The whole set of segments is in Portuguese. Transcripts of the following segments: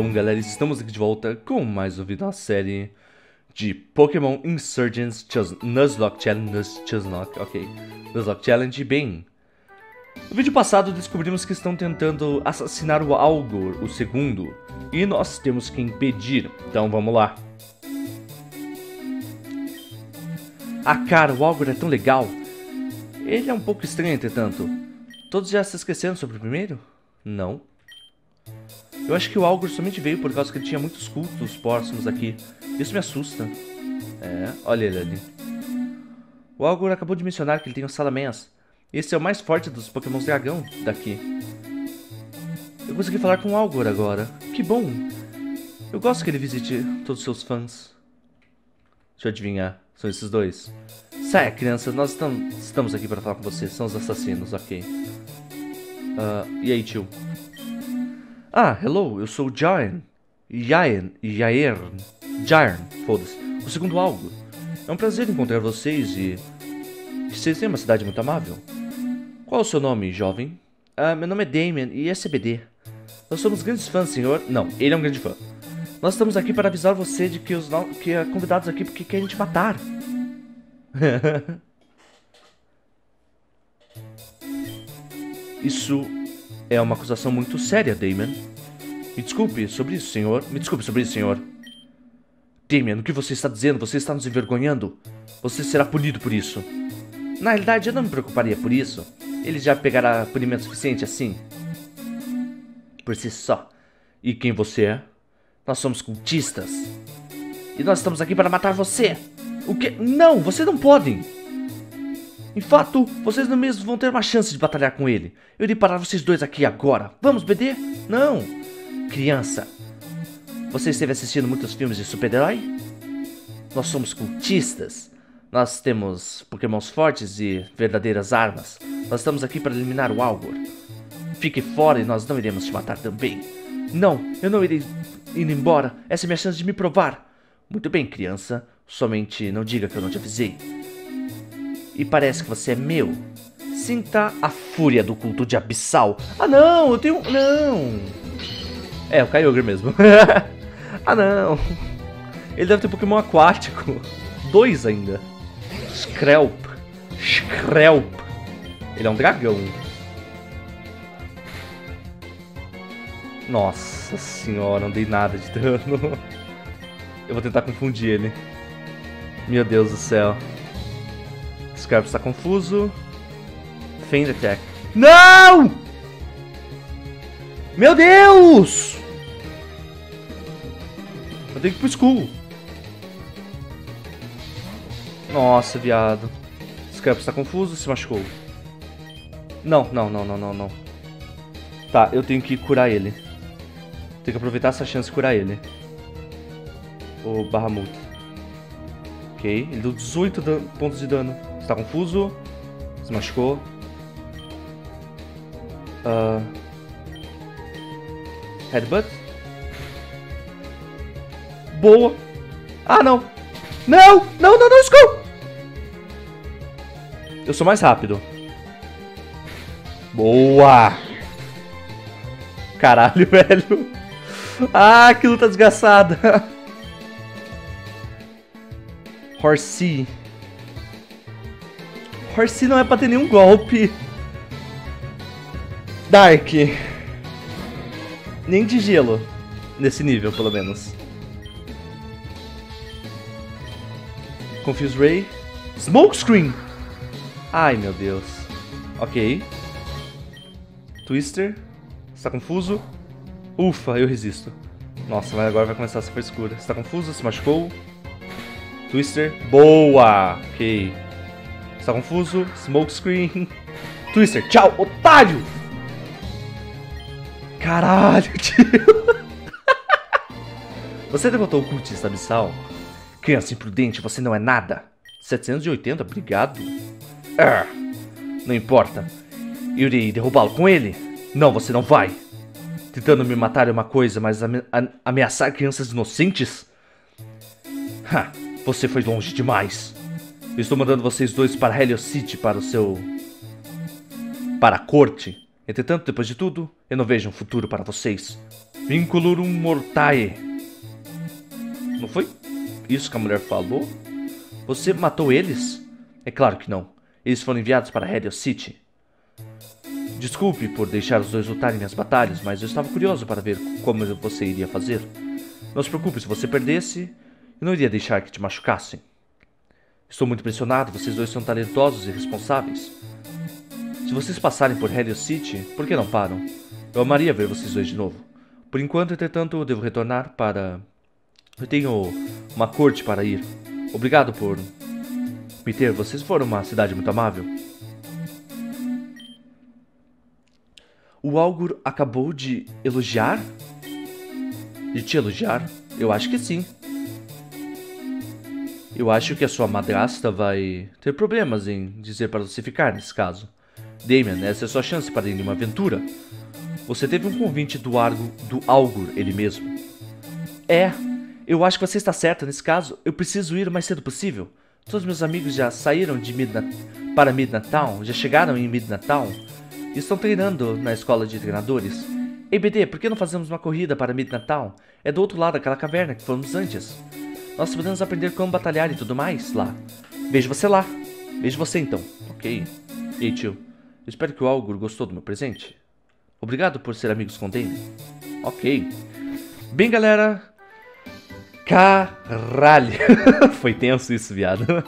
Então, galera, estamos aqui de volta com mais um vídeo da série de Pokémon Insurgents Chus Nuzlocke Challenge, Nuz ok, Nuzlocke Challenge. Bem, no vídeo passado descobrimos que estão tentando assassinar o Algor, o segundo, e nós temos que impedir, então vamos lá. Ah, cara, o Algor é tão legal. Ele é um pouco estranho, entretanto. Todos já se esqueceram sobre o primeiro? Não. Eu acho que o Algor somente veio por causa que ele tinha muitos cultos próximos aqui. Isso me assusta. É, olha ele ali. O Algor acabou de mencionar que ele tem os Salamence. Esse é o mais forte dos Pokémons dragão daqui. Eu consegui falar com o Algor agora. Que bom. Eu gosto que ele visite todos os seus fãs. Deixa eu adivinhar. São esses dois. Sai, criança. Nós estamos aqui para falar com você. São os assassinos, ok. Uh, e aí, tio? Ah, hello, eu sou o Jairn. Jairn. Jairn. Jairn, foda-se. O segundo algo. É um prazer encontrar vocês e... Vocês têm uma cidade muito amável. Qual é o seu nome, jovem? Ah, meu nome é Damien e é CBD. Nós somos grandes fãs, senhor. Não, ele é um grande fã. Nós estamos aqui para avisar você de que os no... que é convidados aqui porque querem te matar. Isso é uma acusação muito séria, Damon. Me desculpe sobre isso, senhor. Me desculpe sobre isso, senhor. Damien, o que você está dizendo? Você está nos envergonhando. Você será punido por isso. Na realidade, eu não me preocuparia por isso. Ele já pegará punimento suficiente assim. Por si só. E quem você é? Nós somos cultistas. E nós estamos aqui para matar você. O que? Não, vocês não podem. Em fato, vocês não mesmo vão ter uma chance de batalhar com ele. Eu irei parar vocês dois aqui agora. Vamos, BD? Não. Criança, você esteve assistindo muitos filmes de super-herói? Nós somos cultistas. Nós temos pokémons fortes e verdadeiras armas. Nós estamos aqui para eliminar o Algor. Fique fora e nós não iremos te matar também. Não, eu não irei ir embora. Essa é minha chance de me provar. Muito bem, criança. Somente não diga que eu não te avisei e parece que você é meu. Sinta a fúria do culto de Abissal. Ah não, eu tenho... Não. É, o Kyogre mesmo. ah não. Ele deve ter Pokémon aquático. Dois ainda. Skrelp. Skrelp. Ele é um dragão. Nossa senhora, não dei nada de dano. Eu vou tentar confundir ele. Meu Deus do céu. Scarf está confuso. Fend Attack. Não! Meu Deus! Eu tenho que ir pro school. Nossa, viado. Scarf está confuso, se machucou. Não, não, não, não, não, não. Tá, eu tenho que curar ele. Tenho que aproveitar essa chance de curar ele. O Bahamut. Ok, ele deu 18 pontos de dano. Está confuso. Se machucou. Uh... Headbutt. Boa. Ah, não. Não, não, não, não, Skull. Eu sou mais rápido. Boa. Caralho, velho. Ah, que luta desgraçada. Horsey. Horsey não é pra ter nenhum golpe. Dark. Nem de gelo. Nesse nível, pelo menos. Confuse Ray. Smokescreen! Ai, meu Deus. Ok. Twister. Está confuso? Ufa, eu resisto. Nossa, mas agora vai começar a ser escura. Está confuso? Se machucou? Twister. Boa! Ok. Está confuso? Smokescreen. Twister. Tchau, otário! Caralho, tio. Você derrotou o cultista abissal? Criança imprudente, você não é nada. 780, obrigado. Ah, não importa. Eu irei derrubá-lo com ele. Não, você não vai. Tentando me matar é uma coisa, mas ame ameaçar crianças inocentes? Ha, você foi longe demais. Eu estou mandando vocês dois para Helio City para o seu... Para a corte. Entretanto, depois de tudo, eu não vejo um futuro para vocês. Vinculurum mortae. Não foi isso que a mulher falou? Você matou eles? É claro que não. Eles foram enviados para Helios City. Desculpe por deixar os dois lutarem nas batalhas, mas eu estava curioso para ver como você iria fazer. Não se preocupe, se você perdesse, eu não iria deixar que te machucassem. Estou muito impressionado, vocês dois são talentosos e responsáveis. Se vocês passarem por Helios City, por que não param? Eu amaria ver vocês dois de novo. Por enquanto, entretanto, eu devo retornar para... Eu tenho uma corte para ir. Obrigado por me ter. Vocês foram uma cidade muito amável. O Algur acabou de elogiar? De te elogiar? Eu acho que sim. Eu acho que a sua madrasta vai ter problemas em dizer para você ficar nesse caso. Damian, essa é sua chance para ir em uma aventura. Você teve um convite do Argo, do Algur, ele mesmo. É, eu acho que você está certa nesse caso. Eu preciso ir o mais cedo possível. Todos meus amigos já saíram de Midna para Midnight já chegaram em Midnight e estão treinando na escola de treinadores. Ei, BD, por que não fazemos uma corrida para Midnight? É do outro lado daquela caverna que fomos antes. Nós podemos aprender como batalhar e tudo mais lá. Vejo você lá. Vejo você então. Ok. Ei, tio. Espero que o Algur gostou do meu presente. Obrigado por ser amigos com Dane. Ok. Bem, galera. Caralho. Foi tenso isso, viado.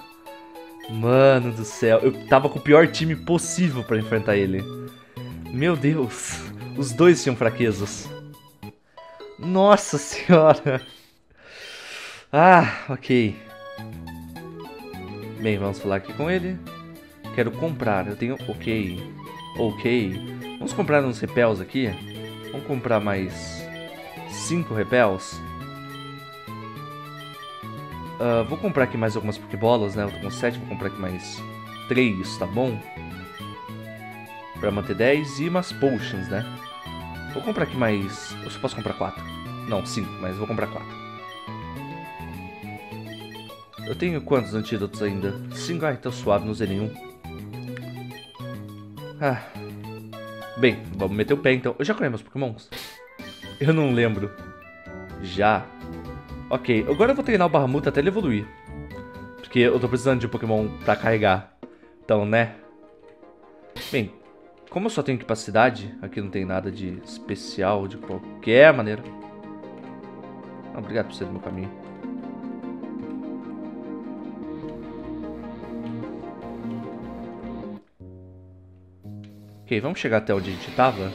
Mano do céu. Eu tava com o pior time possível para enfrentar ele. Meu Deus. Os dois tinham fraquezas. Nossa senhora. Ah, ok. Bem, vamos falar aqui com ele. Quero comprar. Eu tenho... Ok. Ok. Vamos comprar uns repels aqui. Vamos comprar mais... Cinco repels. Uh, vou comprar aqui mais algumas Pokébolas, né? Eu tô com 7, vou comprar aqui mais 3, tá bom? Pra manter 10 e umas Potions, né? Vou comprar aqui mais... Eu só posso comprar 4. Não, 5, mas vou comprar 4. Eu tenho quantos antídotos ainda? 5, ai, tá suave, não usei nenhum. Ah. Bem, vamos meter o pé então. Eu já conheço meus pokémons? Eu não lembro. Já. Ok, agora eu vou treinar o Bahamut até ele evoluir. Porque eu tô precisando de um Pokémon pra carregar. Então, né? Bem, como eu só tenho capacidade, aqui não tem nada de especial de qualquer maneira. Obrigado por ser do meu caminho. Ok, vamos chegar até onde a gente tava.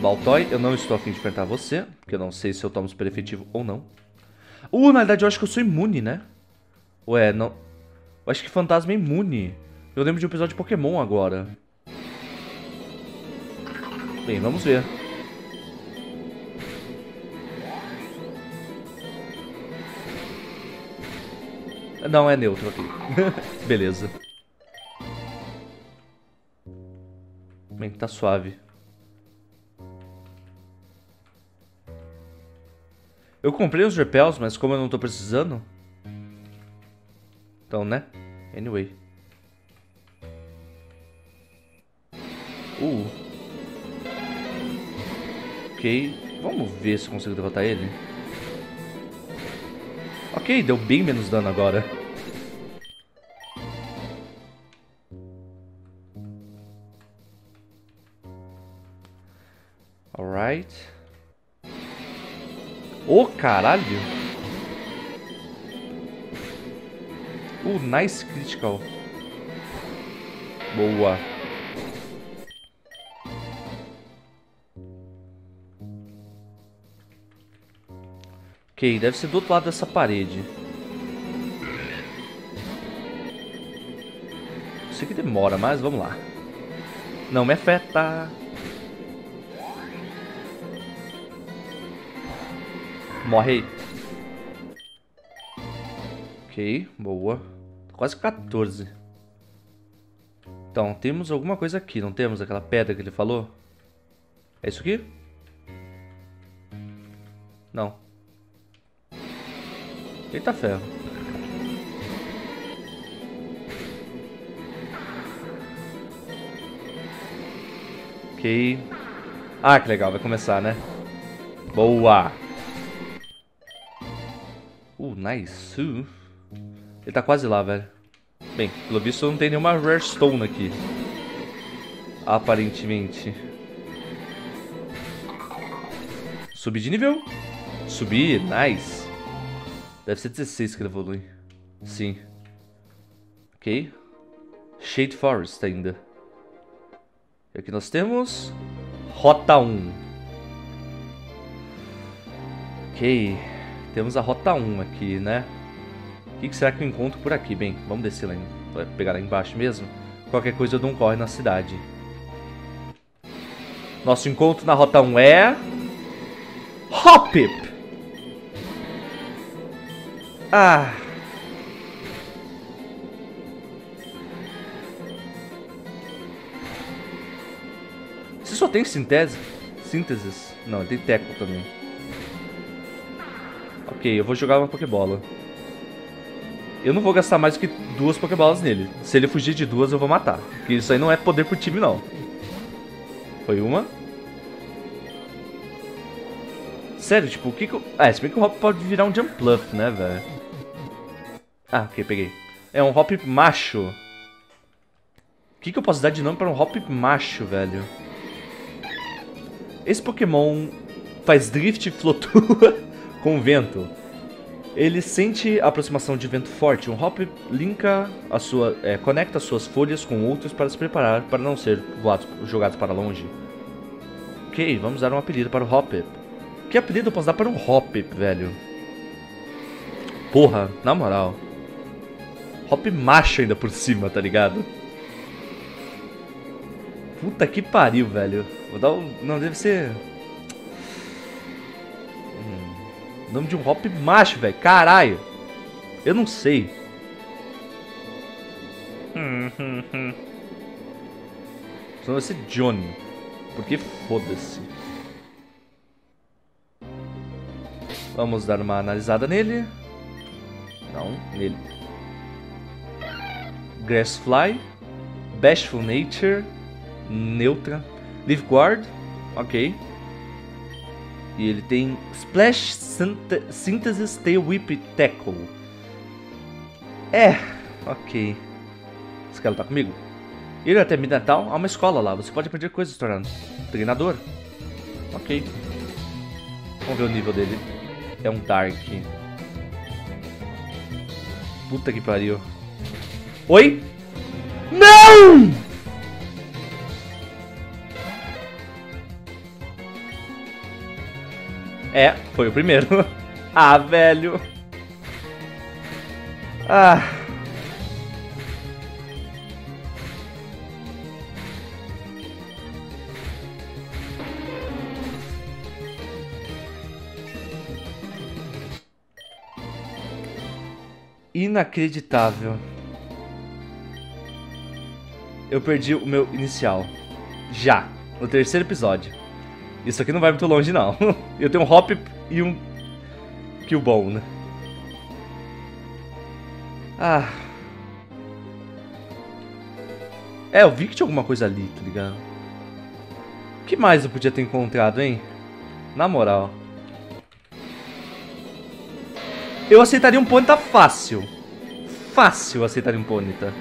Baltoy, eu não estou afim de enfrentar você, porque eu não sei se eu tomo super efetivo ou não. Uh, na verdade eu acho que eu sou imune, né? Ué, não... Eu acho que fantasma é imune. Eu lembro de um episódio de Pokémon agora. Bem, vamos ver. Não, é neutro aqui. Beleza. Bem, tá suave. Eu comprei os repels, mas como eu não tô precisando... Então, né? Anyway. Uh. Ok. Vamos ver se consigo derrotar ele. Ok, deu bem menos dano agora. Caralho. Uh, nice critical. Boa. Ok, deve ser do outro lado dessa parede. Sei que demora, mas vamos lá. Não me afeta. Morre aí. Ok, boa. Quase 14. Então, temos alguma coisa aqui, não temos? Aquela pedra que ele falou? É isso aqui? Não. Eita ferro. Ok. Ah, que legal, vai começar, né? Boa! Uh, nice. Uh. Ele tá quase lá, velho. Bem, pelo visto não tem nenhuma Rare Stone aqui. Aparentemente. Subir de nível. Subir, nice. Deve ser 16 que ele evolui. Sim. Ok. Shade Forest ainda. E aqui nós temos... Rota 1. Ok. Temos a Rota 1 aqui, né? O que, que será que eu encontro por aqui? Bem, vamos descer lá. Vai pegar lá embaixo mesmo. Qualquer coisa eu dou um corre na cidade. Nosso encontro na Rota 1 é... Hoppip! Ah... Você só tem síntese? Sínteses? Não, tem teco também. Ok, eu vou jogar uma Pokébola. Eu não vou gastar mais do que duas Pokébolas nele. Se ele fugir de duas, eu vou matar. Porque isso aí não é poder pro time, não. Foi uma. Sério, tipo, o que que eu... Ah, se bem que o Hop pode virar um Jump Bluff, né, velho? Ah, ok, peguei. É um Hop macho. O que que eu posso dar de nome para um Hop macho, velho? Esse Pokémon faz drift e flutua com vento. Ele sente a aproximação de vento forte. Um Hop linka a sua, é, conecta suas folhas com outros para se preparar para não ser voados, jogados para longe. Ok, vamos dar um apelido para o Hoppip. Que apelido eu posso dar para um Hoppip, velho? Porra, na moral. Hop macho ainda por cima, tá ligado? Puta que pariu, velho. Vou dar um... Não, deve ser... Nome de um hop macho, velho. Caralho. Eu não sei. Hum, hum, hum. Só vai ser Johnny. Porque foda-se. Vamos dar uma analisada nele. Não, nele. Grassfly. Bashful Nature. Neutra. Leaf Guard. Ok. E ele tem Splash Synthesis Tail Whip Tackle. É, ok. Esse cara tá comigo? Ele até Midnatal há uma escola lá. Você pode aprender coisas tornando treinador. Ok. Vamos ver o nível dele. É um Dark. Puta que pariu. Oi? Não! É, foi o primeiro. ah, velho. Ah. Inacreditável. Eu perdi o meu inicial. Já, no terceiro episódio. Isso aqui não vai muito longe, não. Eu tenho um Hop e um Killbone. Né? Ah. É, eu vi que tinha alguma coisa ali, tá ligado? O que mais eu podia ter encontrado, hein? Na moral. Eu aceitaria um Ponyta fácil. Fácil aceitaria um Ponyta.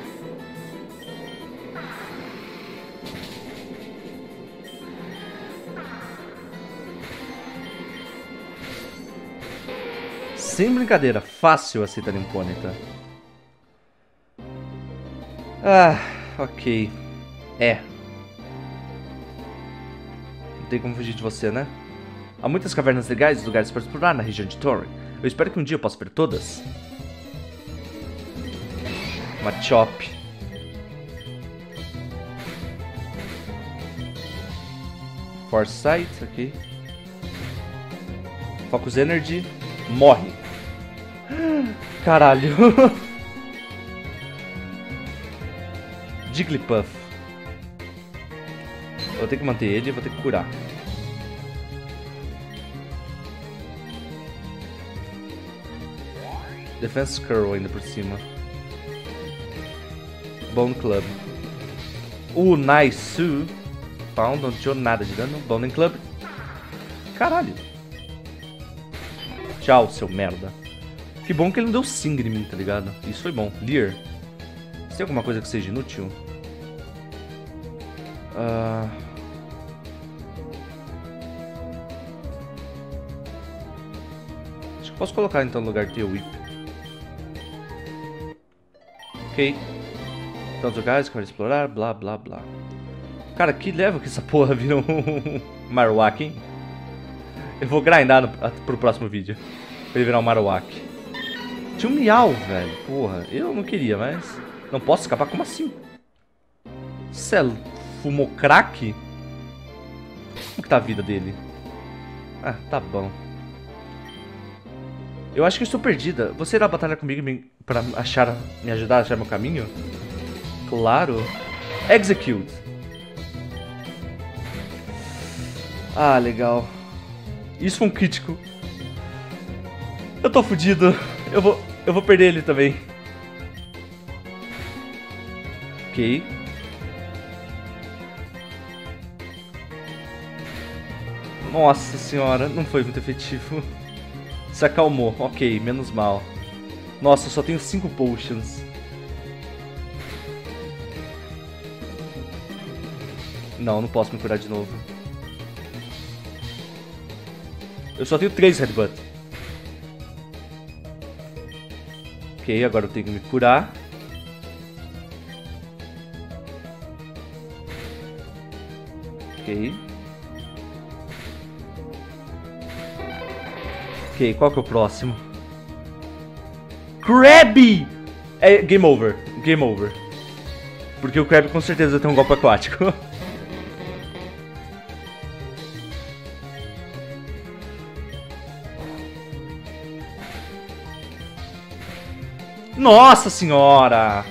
Sem brincadeira, fácil aceitar Impônita. Ah, ok. É. Não tem como fugir de você, né? Há muitas cavernas legais e lugares para explorar na região de Torre. Eu espero que um dia eu possa ver todas. Uma Chop. Foresight, aqui. Focus Energy. Morre. Caralho. Jigglypuff. vou ter que manter ele vou ter que curar. Defense Curl ainda por cima. Bone Club. Uh, nice. Pound, não tirou nada de dano. Bowling Club. Caralho. Tchau, seu merda. Que bom que ele não deu Sing em mim, tá ligado? Isso foi bom. Lear. Tem alguma coisa que seja inútil? Uh... Acho que posso colocar então no lugar de Whip. Ok. Tantos lugares que quero explorar, blá blá blá. Cara, que leva que essa porra vira um Marowak, hein? Eu vou grindar no, pro próximo vídeo. Pra ele virar um Marowak. Tinha um Miau, velho. Porra, eu não queria, mas... Não posso escapar? Como assim? Você é fumou crack? Como que tá a vida dele? Ah, tá bom. Eu acho que estou perdida. Você irá batalhar comigo pra achar, me ajudar a achar meu caminho? Claro. Execute. Ah, legal. Isso foi um crítico. Eu tô fudido. Eu vou, eu vou perder ele também. Ok. Nossa senhora, não foi muito efetivo. Se acalmou. Ok, menos mal. Nossa, eu só tenho 5 potions. Não, não posso me curar de novo. Eu só tenho 3 headbutt. Ok, agora eu tenho que me curar. Ok. Ok, qual que é o próximo? Krabby! É game over, game over. Porque o Krabby com certeza tem um golpe aquático. Nossa senhora!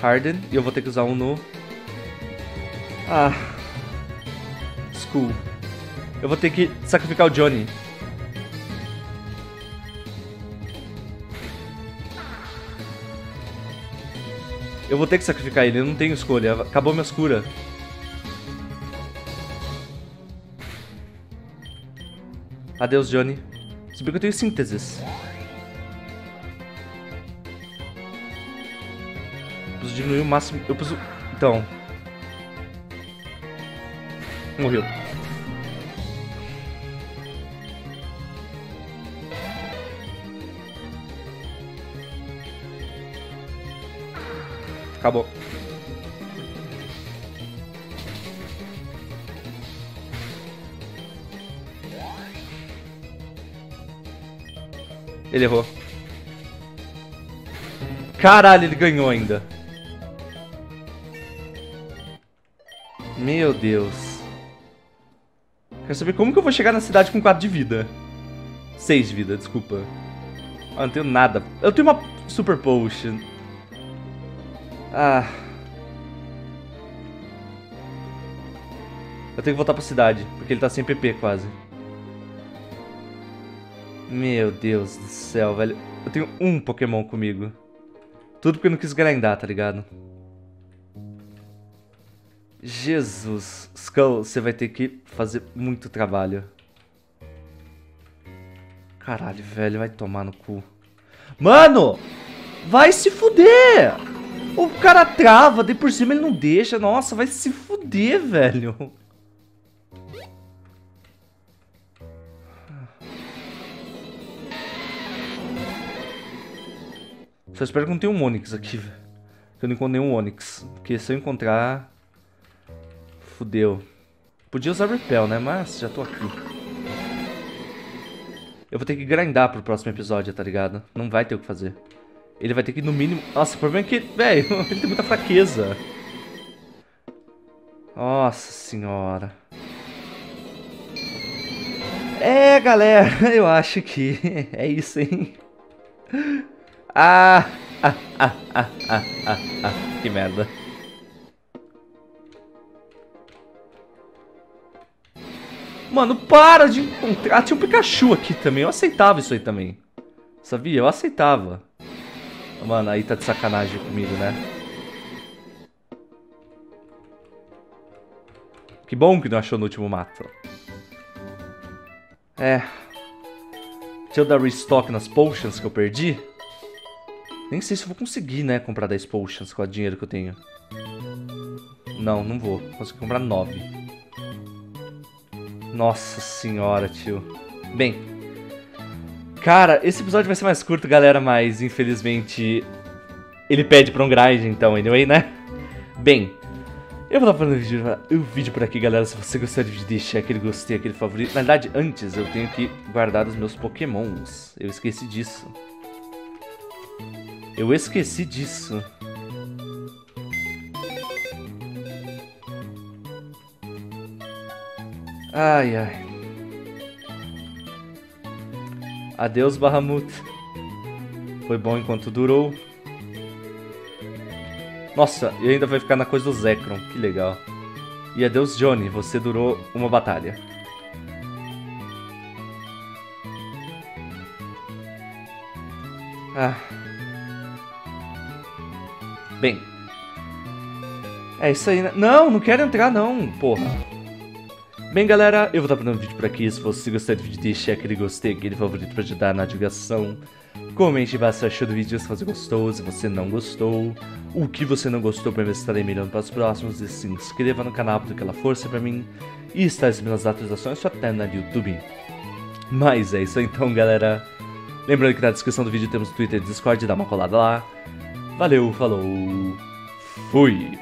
Harden. E eu vou ter que usar um no... Ah. School. Eu vou ter que sacrificar o Johnny. Eu vou ter que sacrificar ele, eu não tenho escolha. Acabou minha cura. Adeus, Johnny. Se bem que eu tenho sínteses. Preciso diminuir o máximo... Eu preciso... Então... Morreu. Acabou. Ele errou. Caralho, ele ganhou ainda. Meu Deus. Quero saber como que eu vou chegar na cidade com 4 de vida. 6 de vida, desculpa. Ah, não tenho nada. Eu tenho uma Super Potion. Ah. Eu tenho que voltar pra cidade, porque ele tá sem PP quase. Meu Deus do céu, velho. Eu tenho um Pokémon comigo. Tudo porque eu não quis grindar, tá ligado? Jesus. Skull, você vai ter que fazer muito trabalho. Caralho, velho, vai tomar no cu. Mano! Vai se fuder! O cara trava, de por cima ele não deixa. Nossa, vai se fuder, velho. Só espero que não tenha um Onix aqui. Que eu não encontrei um Onix. Porque se eu encontrar... Fudeu. Podia usar Repel, né? Mas já tô aqui. Eu vou ter que grindar pro próximo episódio, tá ligado? Não vai ter o que fazer. Ele vai ter que, no mínimo... Nossa, o problema é que, velho, ele tem muita fraqueza. Nossa senhora. É, galera, eu acho que é isso, hein? Ah, ah, ah, ah, ah, ah, ah, que merda. Mano, para de encontrar. Ah, tinha um Pikachu aqui também. Eu aceitava isso aí também. Sabia? Eu aceitava. Mano, aí tá de sacanagem comigo, né? Que bom que não achou no último mato. É. Deixa eu dar restock nas potions que eu perdi. Nem sei se vou conseguir, né, comprar 10 potions com o dinheiro que eu tenho. Não, não vou. Consigo comprar 9. Nossa senhora, tio. Bem. Cara, esse episódio vai ser mais curto, galera, mas infelizmente ele pede pra um grind, então, anyway, né? Bem, eu vou estar falando o vídeo, o vídeo por aqui, galera. Se você gostar de deixar aquele gostei, aquele favorito. Na verdade, antes eu tenho que guardar os meus pokémons. Eu esqueci disso. Eu esqueci disso. Ai, ai. Adeus, Bahamut. Foi bom enquanto durou. Nossa, e ainda vai ficar na coisa do Zekrom, que legal. E adeus Johnny, você durou uma batalha. Ah. Bem. É isso aí, né? Não, não quero entrar não, porra. Bem, galera, eu vou estar fazendo um vídeo por aqui. Se você gostar do vídeo, deixe aquele gostei, aquele favorito pra ajudar na divulgação. Comente se achou do vídeo, se você gostou, se você não gostou, o que você não gostou pra ver se estarei melhorando para os próximos, e se inscreva no canal para aquela força pra mim, e está recebendo as atualizações só até no YouTube. Mas é isso então, galera. Lembrando que na descrição do vídeo temos o Twitter e Discord, dá uma colada lá. Valeu, falou, fui!